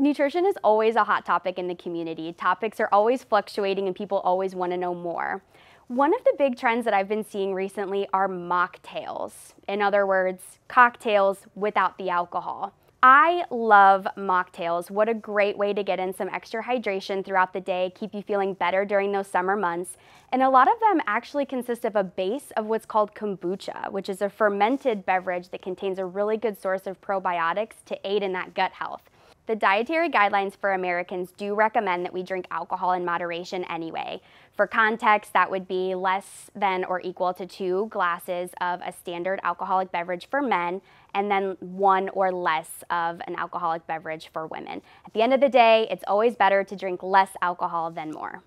Nutrition is always a hot topic in the community. Topics are always fluctuating and people always want to know more. One of the big trends that I've been seeing recently are mocktails. In other words, cocktails without the alcohol. I love mocktails. What a great way to get in some extra hydration throughout the day, keep you feeling better during those summer months. And a lot of them actually consist of a base of what's called kombucha, which is a fermented beverage that contains a really good source of probiotics to aid in that gut health. The dietary guidelines for Americans do recommend that we drink alcohol in moderation anyway. For context, that would be less than or equal to two glasses of a standard alcoholic beverage for men, and then one or less of an alcoholic beverage for women. At the end of the day, it's always better to drink less alcohol than more.